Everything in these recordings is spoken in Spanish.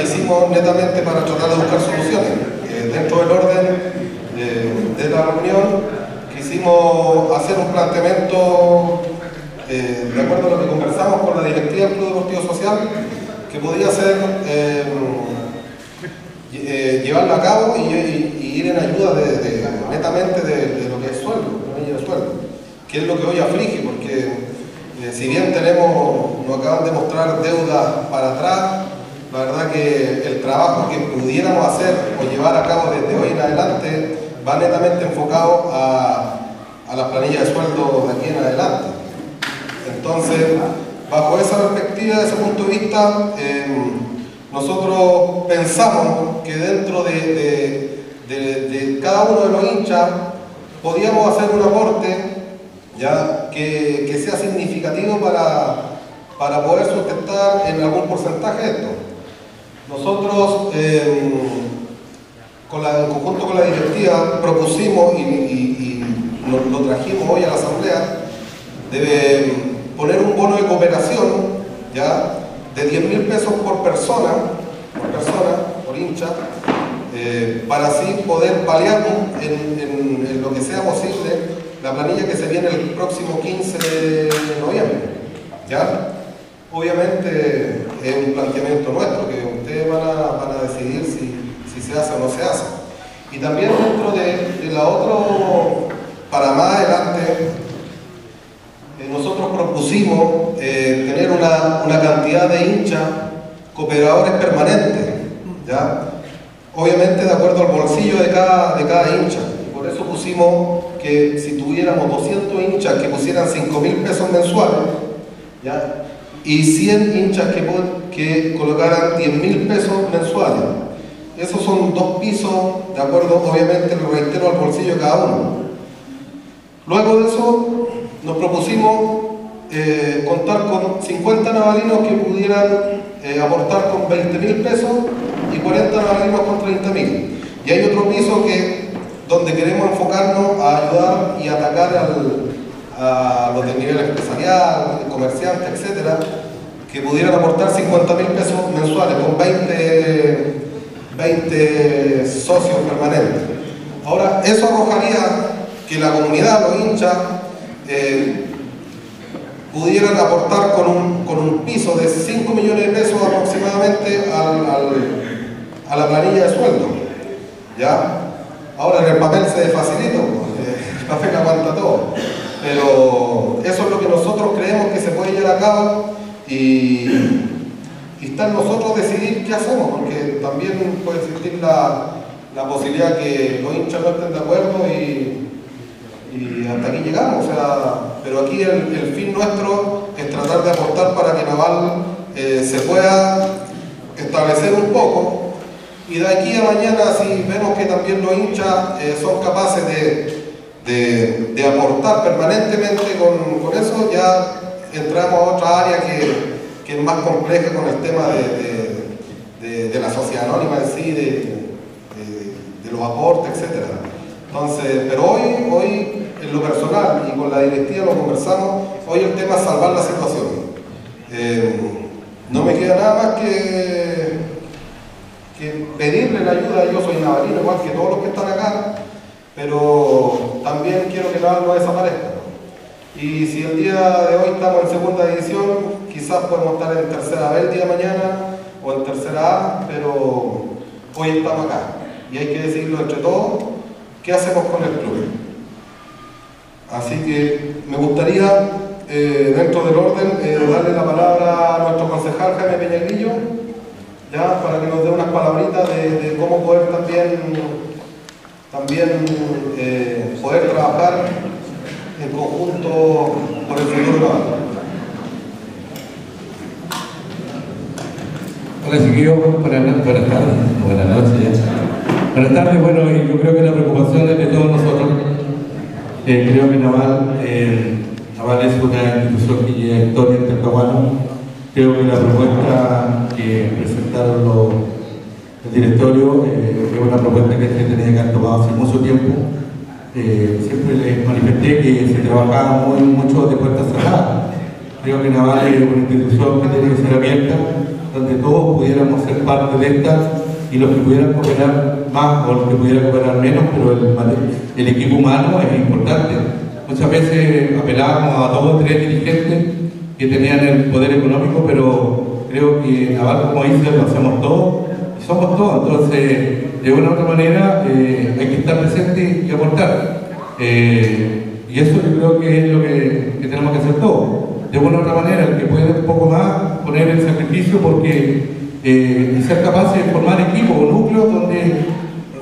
la hicimos netamente para tratar de buscar soluciones. Eh, dentro del orden eh, de la reunión quisimos hacer un planteamiento eh, de acuerdo a lo que conversamos con la directiva del Club Deportivo Social, que podía ser llevarla a cabo y, ir en ayuda netamente de, lo que es sueldo, sueldo, que es lo que hoy aflige, porque si bien tenemos, nos acaban de mostrar deudas para atrás, la verdad que el trabajo que pudiéramos hacer o llevar a cabo desde hoy en adelante va netamente enfocado a, a las planillas de sueldo de aquí en adelante. Entonces, bajo esa perspectiva, desde ese punto de vista, em, nosotros pensamos que dentro de, de, cada uno de los hinchas podíamos hacer un aporte ya que, que sea significativo para, para poder sustentar en algún porcentaje esto. Nosotros, em, con la, en conjunto con la directiva, propusimos y, lo, trajimos hoy a la asamblea, de poner un bono de cooperación ya de 10 mil pesos por persona, por persona, por hincha, eh, para así poder paliar en, en, lo que sea posible la planilla que se viene el próximo 15 de noviembre. ¿ya? Obviamente es un planteamiento nuestro que ustedes van a, decidir si, se hace o no se hace. Y también dentro de, la otra, para más adelante, eh, nosotros propusimos eh, tener una, cantidad de hinchas cooperadores permanentes, ¿ya? obviamente de acuerdo al bolsillo de cada, de cada hincha. por eso pusimos que si tuviéramos 200 hinchas que pusieran 5 mil pesos mensuales, ¿ya? Y 100 hinchas que, colocaran 10 mil pesos mensuales. Esos son dos pisos, de acuerdo, obviamente, lo reitero, al bolsillo de cada uno. Luego de eso, nos propusimos eh, contar con 50 navalinos que pudieran eh, aportar con 20 mil pesos y 40 navalinos con 30 mil. Y hay otro piso que, donde queremos enfocarnos a ayudar y atacar a los del nivel empresarial, comerciante, etcétera, que pudieran aportar 50 mil pesos mensuales con 20, 20 socios permanentes. Ahora, eso arrojaría que la comunidad, los hinchas, eh, pudieran aportar con un, con un, piso de 5 millones de pesos aproximadamente a la planilla de sueldo. ¿Ya? Ahora en el papel se facilita, el papel aguanta todo. Pero eso es lo que nosotros creemos que se puede llevar a cabo y, está en nosotros decidir qué hacemos, porque también puede existir la, la posibilidad que los hinchas no estén de acuerdo y, y hasta aquí llegamos. Pero aquí el, fin nuestro es tratar de aportar para que Naval eh, se pueda establecer un poco y de aquí a mañana si vemos que también los hinchas eh, son capaces de de, aportar permanentemente con, eso, ya entramos a otra área que, es más compleja con el tema de, la sociedad anónima en sí, de, los aportes, etc. Entonces, pero hoy, hoy en lo personal y con la directiva lo conversamos, hoy el tema es salvar la situación. Eh, no me queda nada más que, que pedirle la ayuda, yo soy navarino igual que todos los que están acá, pero también quiero que nada no desaparezca. Y si el día de hoy estamos en segunda división, quizás podemos estar en tercera B el día de mañana o en tercera A, pero hoy estamos acá. Y hay que decirlo entre todos, ¿qué hacemos con el club? Así que me gustaría, eh, dentro del orden, eh, darle la palabra a nuestro concejal Jaime Peñagrillo, ya para que nos dé unas palabritas de cómo poder también también eh, poder trabajar en conjunto por el futuro Hola chiquillos, buenas, buenas tardes, buenas noches. Buenas tardes, bueno, yo creo que la preocupación es de todos nosotros. Eh, creo que Naval, eh, Naval es una institución que lleva historia en. Creo que la propuesta que presentaron los el directorio eh, es una propuesta que se tenía que haber tomado hace mucho tiempo. Eh, siempre les manifesté que se trabajaba muy, mucho de puertas cerradas. Creo que Naval es una institución que tiene que ser abierta donde todos pudiéramos ser parte de esta y los que pudieran cooperar más o los que pudieran cooperar menos, pero el, equipo humano es importante. Muchas veces apelábamos a dos o tres dirigentes que tenían el poder económico, pero creo que Naval, como dice, lo hacemos todos y somos todos. Entonces, de una u otra manera, eh, hay que estar presente y aportar. Eh, y eso yo creo que es lo que, tenemos que hacer todos. De una u otra manera, el que puede un poco más poner el sacrificio porque eh, y ser capaces de formar equipos o núcleos donde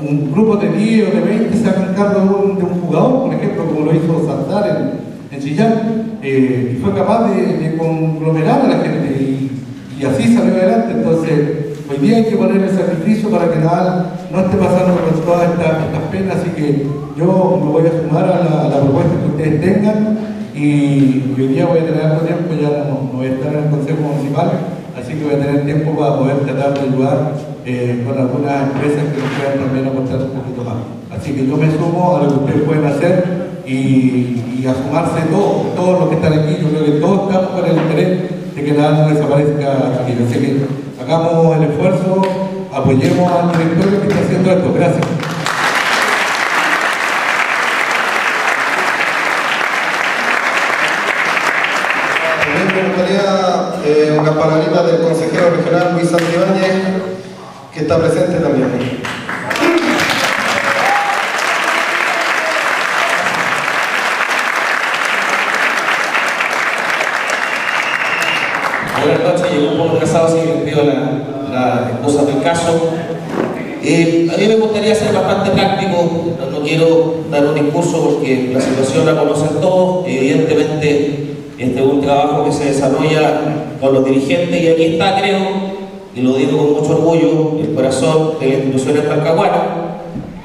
un grupo de 10 o de 20 se hagan cargo de un, jugador, por ejemplo, como lo hizo Saltar en, en Chillán, y fue capaz de, conglomerar a la gente y, así salió adelante. Entonces, hoy día hay que poner el sacrificio para que nada no esté pasando con todas estas, penas, así que yo me voy a sumar a la, propuesta que ustedes tengan y hoy día voy a tener algo tiempo, ya no voy a estar en el Consejo Municipal Así que voy a tener tiempo para poder tratar de ayudar eh, con algunas empresas que nos puedan también aportar un poquito más. Así que yo me sumo a lo que ustedes pueden hacer y, a sumarse todos, todos los que están aquí. Yo creo que todos estamos con el interés de que nada no desaparezca aquí. Así que hagamos el esfuerzo, apoyemos al directorio que está haciendo esto. Gracias. eh, unas palabritas del consejero regional Luis Santibáñez, que está presente también. Buenas noches, pido las cosas del caso. Eh, a mí me gustaría ser bastante práctico, no, no, quiero dar un discurso porque la situación la conocen todos, evidentemente este es un trabajo que se desarrolla con los dirigentes y aquí está, creo, y lo digo con mucho orgullo, el corazón de la institución de Talcahuano.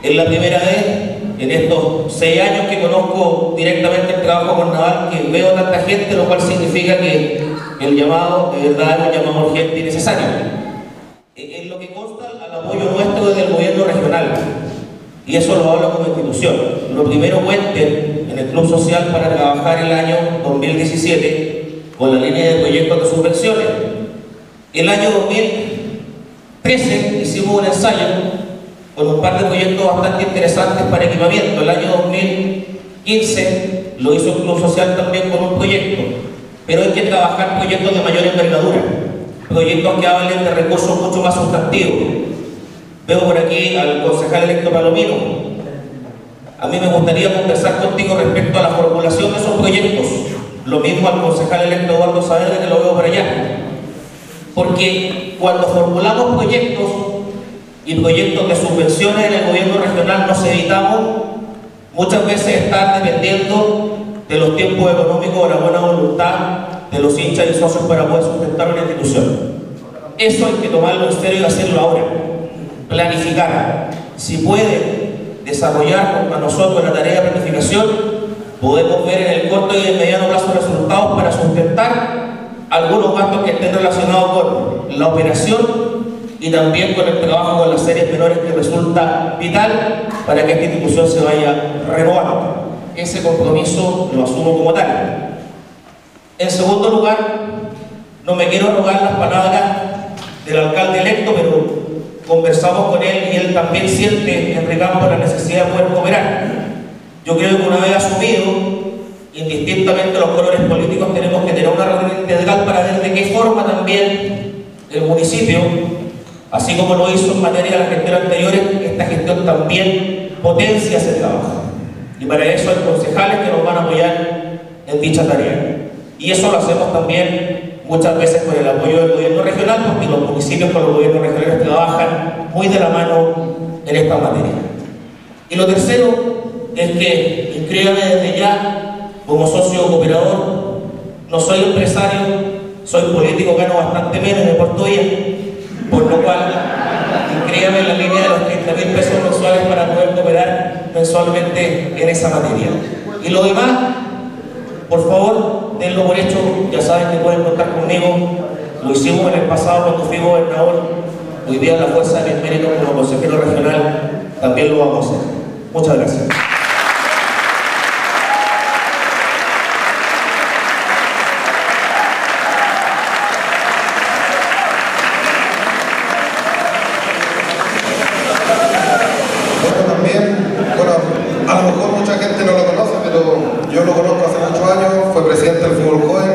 Es la primera vez en estos seis años que conozco directamente el trabajo con Naval que veo tanta gente, lo cual significa que el llamado de verdad es un llamado urgente y necesario. En lo que consta al apoyo nuestro desde el gobierno regional, y eso lo hablo como institución. Lo primero cuenten en el Club Social para trabajar el año 2017 con la línea de proyectos de subvenciones. El año 2013 hicimos un ensayo con un par de proyectos bastante interesantes para equipamiento. El año 2015 lo hizo el Club Social también con un proyecto, pero hay que trabajar proyectos de mayor envergadura, proyectos que hablen de recursos mucho más sustantivos Veo por aquí al concejal electo Palomino. A mí me gustaría conversar contigo respecto a la formulación de esos proyectos. Lo mismo al concejal electo Eduardo Saavedra que lo veo por allá. Porque cuando formulamos proyectos y proyectos de subvenciones en el gobierno regional nos evitamos muchas veces estar dependiendo de los tiempos económicos o la buena voluntad de los hinchas y socios para poder sustentar una institución. Eso hay que tomarlo en serio y hacerlo ahora planificar. Si puede desarrollar a nosotros la tarea de planificación, podemos ver en el corto y el mediano plazo resultados para sustentar algunos gastos que estén relacionados con la operación y también con el trabajo con las series menores que resulta vital para que esta institución se vaya renovando. Ese compromiso lo asumo como tal. En segundo lugar, no me quiero rogar las palabras del alcalde electo, pero conversamos con él y él también siente en Recampo la necesidad de poder cooperar. Yo creo que una vez asumido, indistintamente los colores políticos, tenemos que tener una reunión integral para ver de qué forma también el municipio, así como lo hizo en materia de la gestión anteriores, esta gestión también potencia ese trabajo. Y para eso hay concejales que nos van a apoyar en dicha tarea. Y eso lo hacemos también muchas veces con el apoyo del gobierno regional, porque los municipios con los gobiernos regionales trabajan muy de la mano en esta materia. Y lo tercero es que, inscríbame desde ya, como socio cooperador, no soy empresario, soy político, gano bastante menos, me porto bien, por lo cual inscríbame en la línea de los 30 mil pesos mensuales para poder cooperar mensualmente en esa materia. Y lo demás, por favor, denlo por hecho, ya saben que pueden contar conmigo. Lo hicimos en el pasado cuando fui gobernador. Hoy día la fuerza del mérito como consejero regional también lo vamos a hacer. Muchas gracias. yo lo conozco hace muchos años, fue presidente del fútbol joven,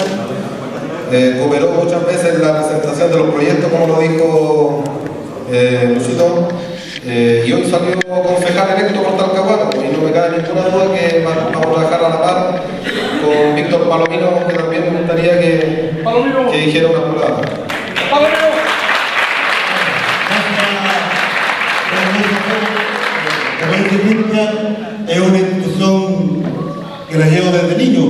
eh, cooperó muchas veces en la presentación de los proyectos, como lo dijo eh, Luchito, eh, y hoy salió concejal electo por Talcahuano, y no me cabe ninguna duda que vamos a trabajar a la par con Víctor Palomino, que también me gustaría que, que dijera una palabra. es una institución que la llevo desde niño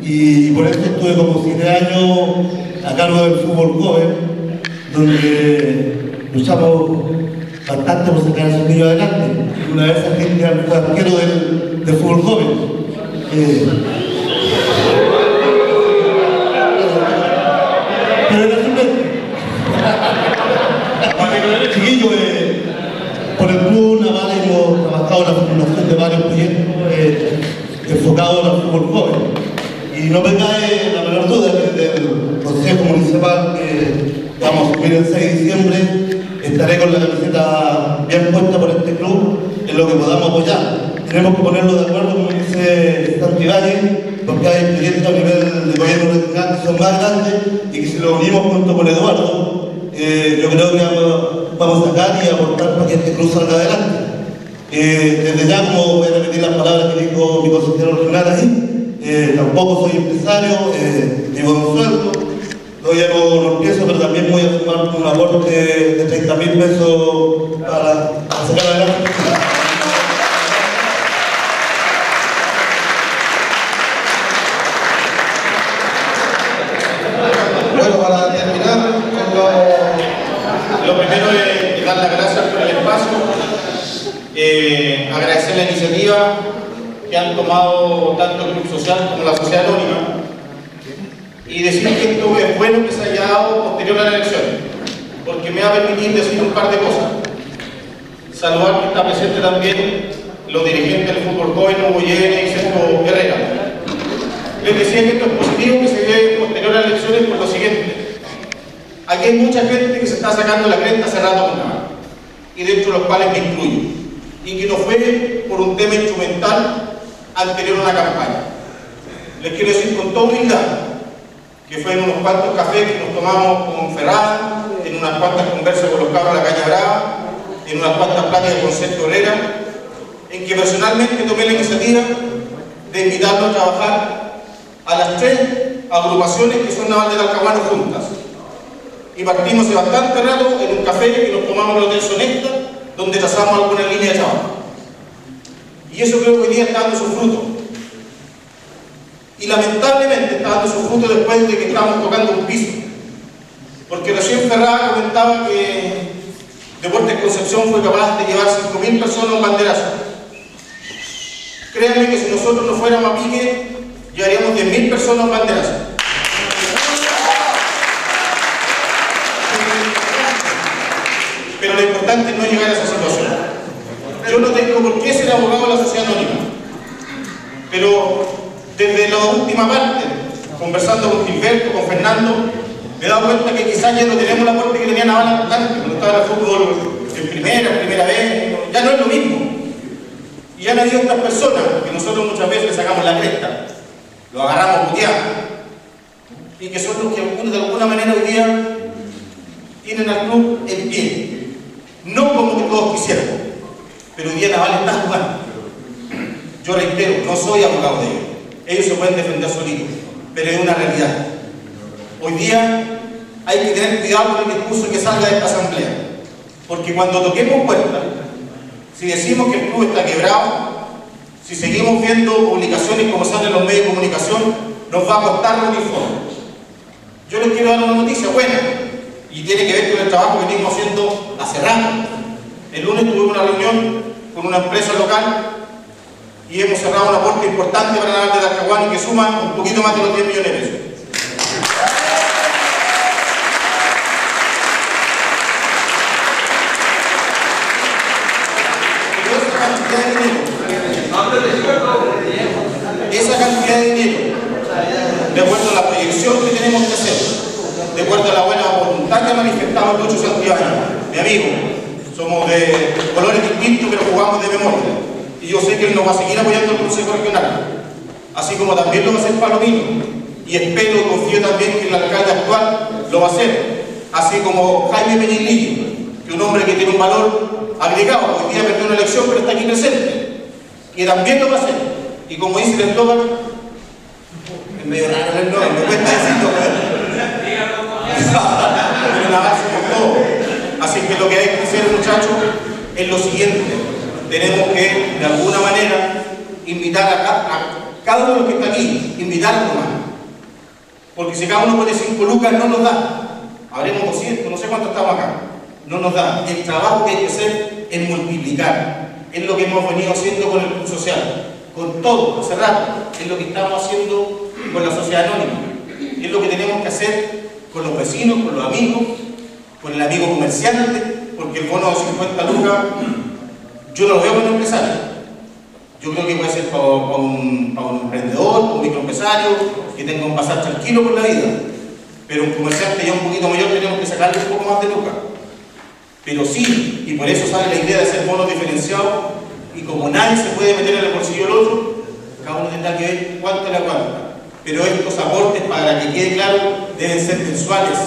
y por eso estuve como siete años a cargo del fútbol joven, donde luchamos bastante por sacar a esos niños adelante. Una vez Cristian fue arquero del, del fútbol joven. Eh, pero era suplente. Chiquillo, eh, por el club naval hemos trabajado en la formulación de varios proyectos eh, enfocados al fútbol joven. Y no me cae la menor duda que desde el Consejo Municipal que vamos a asumir el 6 de diciembre estaré con la camiseta bien puesta por club lo que podamos apoyar. Tenemos que ponerlo de acuerdo, como dice Santibáñez, porque hay proyectos a nivel de gobierno regional que son más grandes y que si lo unimos junto con Eduardo, eh, yo creo que vamos a sacar y aportar para que este club salga adelante. Eh, desde ya, como voy a repetir las palabras que dijo mi consejero regional ahí, eh, tampoco soy empresario, vivo de un sueldo, todavía no, no empiezo, pero también voy a sumar un aporte de 30 mil pesos para, para sacar adelante. Bueno, para terminar con lo... Lo primero es dar las gracias por el espacio, eh, agradecer la iniciativa que han tomado tanto el Club Social como la Sociedad Anónima y decir que esto es bueno que se haya dado posterior a la elección, porque me va a permitir decir un par de cosas. Saludar que está presente también los dirigentes del fútbol joven, Hugo Llene y Sergio Herrera. Les decía que esto es positivo que se dé posterior a las elecciones por lo siguiente. Aquí hay mucha gente que se está sacando la cresta hace rato y dentro de los cuales me incluyo, y que no fue por un tema instrumental anterior a una campaña. Les quiero decir con toda humildad que fue en unos cuantos cafés que nos tomamos con Ferrada, en unas cuantas conversas con los cabros de la calle Brava, en unas cuantas pláticas con Sergio Herrera, en que personalmente tomé la iniciativa de invitarlo a trabajar a las tres agrupaciones que son Naval de Talcahuano juntas. Y partimos hace bastante rato en un café que nos tomamos en el Hotel Sonesta, donde trazamos alguna línea de trabajo. Y eso creo que hoy día está dando su fruto. Y lamentablemente está dando su fruto después de que estamos tocando un piso. Porque recién Ferrada comentaba que Deportes Concepción fue capaz de llevar 5.000 personas a un banderazo. Créanme que si nosotros no fuéramos a pique, llevaríamos 10.000 personas a un banderazo. Pero lo importante es no llegar a esa situación. Yo no tengo por qué ser abogado de la sociedad anónima. Pero desde la última parte, conversando con Gilberto, con Fernando, me he dado cuenta que quizás ya no tenemos la muerte que tenía Naval antes, cuando estaba el fútbol en primera, primera vez, ya no es lo mismo. Y ya han habido estas personas que nosotros muchas veces le sacamos la cresta, lo agarramos puteando, y que son los que de alguna manera hoy día tienen al club en pie. No como que todos quisiéramos, pero hoy día Naval está jugando. Yo reitero, no soy abogado de ellos. Ellos se pueden defender solitos, pero es una realidad. Hoy día hay que tener cuidado con el discurso que salga de esta asamblea. Porque cuando toquemos puertas, si decimos que el club está quebrado, si seguimos viendo publicaciones como salen en los medios de comunicación, nos va a costar los uniformes. Yo les quiero dar una noticia buena, y tiene que ver con el trabajo que venimos haciendo hace rato. El lunes tuvimos una reunión con una empresa local y hemos cerrado un aporte importante para la de Talcahuano que suma un poquito más de los 10 millones de pesos. Esa cantidad de dinero, de acuerdo a la proyección que tenemos que hacer, de acuerdo a la buena voluntad que ha manifestado Lucho Santiago, mi amigo, somos de colores distintos pero jugamos de memoria y yo sé que él nos va a seguir apoyando el Consejo Regional. así como también lo va a hacer Palomino. Y espero confío también que el alcalde actual lo va a hacer, así como Jaime Peñilillo, que es un hombre que tiene un valor agregado, hoy día perdió una elección pero está aquí presente, y también lo va a hacer. Y como dice el eslogan, es medio raro el eslogan, me cuesta decirlo, base por todo. Así que lo que hay que hacer, muchachos, es lo siguiente. Tenemos que, de alguna manera, invitar a cada uno de los que está aquí, invitarlo más. Porque si cada uno pone 5 lucas, no nos da. Habremos 200, no sé cuánto estamos acá. No nos da. El trabajo que hay que hacer es multiplicar. Es lo que hemos venido haciendo con el Club Social. Con todo, hace rato. Es lo que estamos haciendo con la sociedad anónima. Es lo que tenemos que hacer con los vecinos, con los amigos, con el amigo comerciante, porque el bono de 50 lucas yo no lo veo como empresario. Yo creo que puede ser para, un, para un emprendedor, un microempresario, que tenga un pasar tranquilo por la vida. Pero un comerciante ya un poquito mayor tenemos que sacarle un poco más de lucas. Pero sí, y por eso sale la idea de hacer bonos diferenciados, y como nadie se puede meter en el bolsillo del otro, cada uno tendrá que ver cuánto le aguanta. Pero estos aportes, para que quede claro, deben ser mensuales.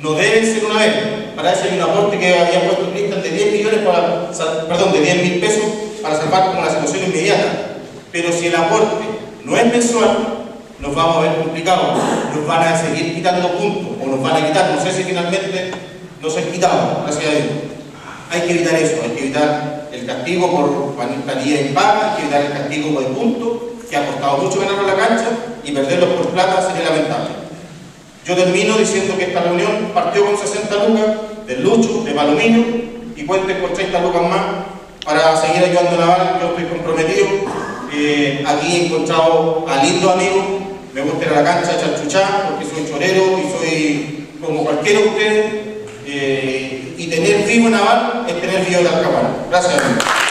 No deben ser una vez. Para eso hay un aporte que había puesto Cristian de 10 millones para, perdón, de 10 mil pesos para salvar como la situación inmediata. Pero si el aporte no es mensual, nos vamos a ver complicados. Nos van a seguir quitando puntos, o nos van a quitar, no sé si finalmente nos han quitado, gracias a Dios. Hay que evitar eso, hay que evitar el castigo por planilla impaga, hay que evitar el castigo por puntos, que ha costado mucho ganar a la cancha, y perderlos por plata sería lamentable. Yo termino diciendo que esta reunión partió con 60 lucas del Lucho, de Palomino, y cuenten con 30 lucas más para seguir ayudando a Naval. Yo estoy comprometido. Eh, aquí he encontrado a lindos amigos. Me gusta a la cancha a echar chuchá, porque soy chorero y soy como cualquiera de ustedes. Eh, y tener vivo Naval es tener vivo la cámara. Gracias.